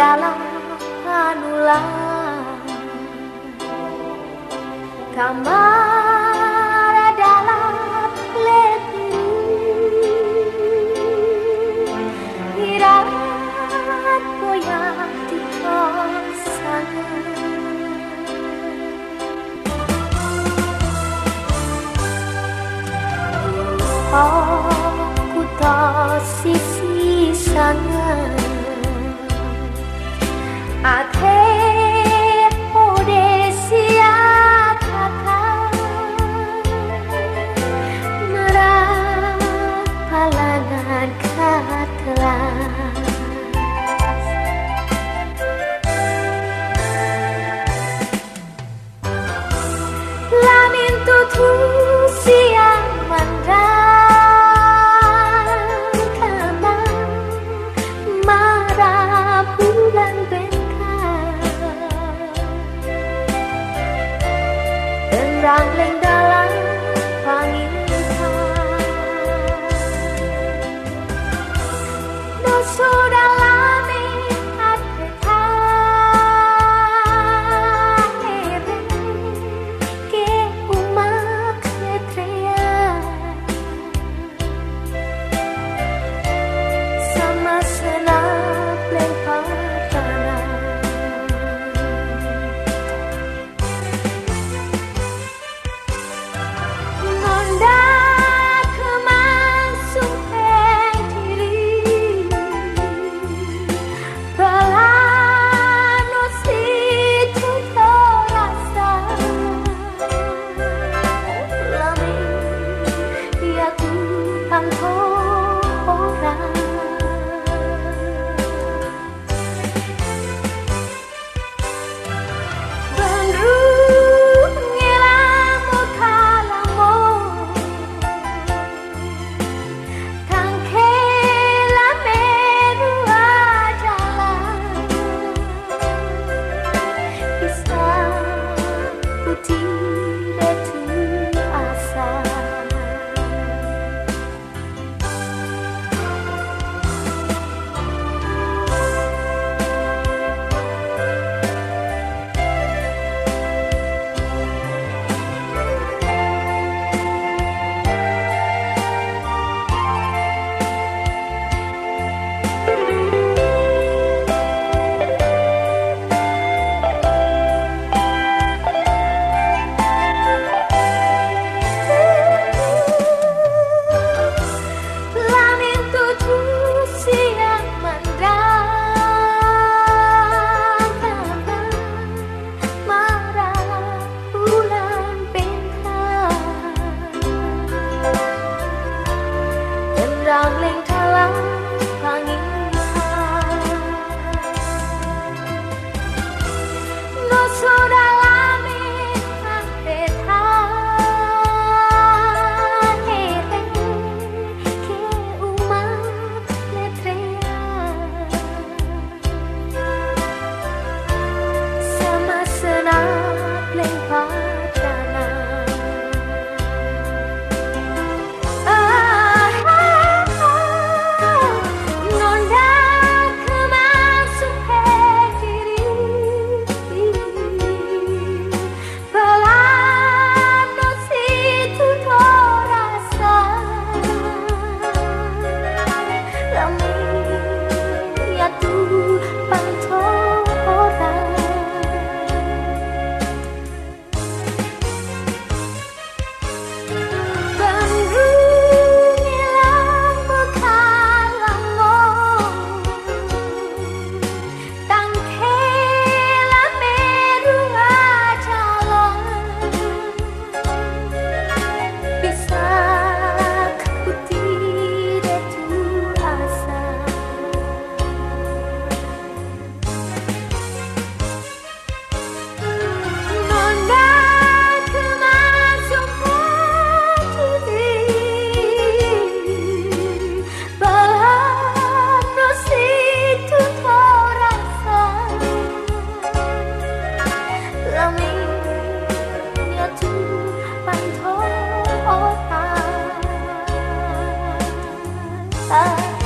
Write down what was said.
dalam panulang kamar dalam lepi irat goyang di kosan aku tak Oh,